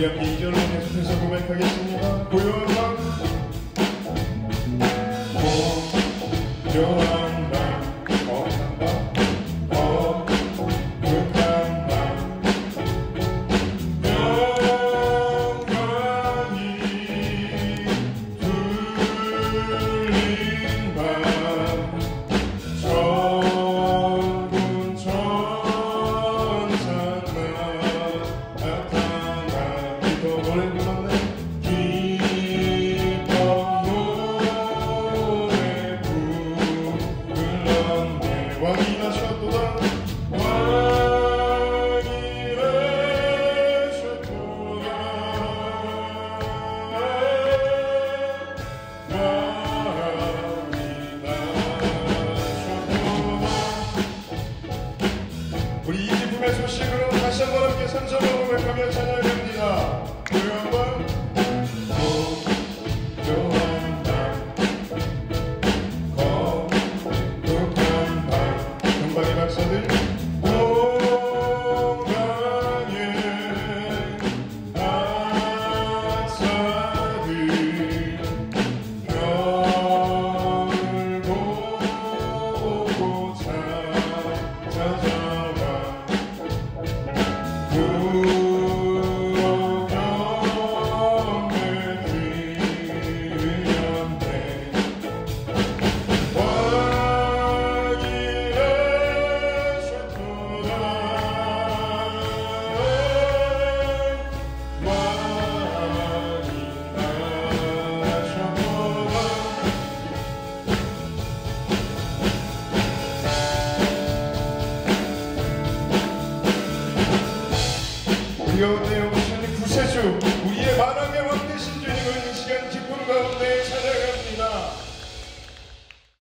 귀한 인정을 해주셔서 고백하겠습니다. 고요한 밤 고요한 두려운 내 오시는 구세주 우리의 만왕의 왕 되신 주님은 시간 기쁨 가운데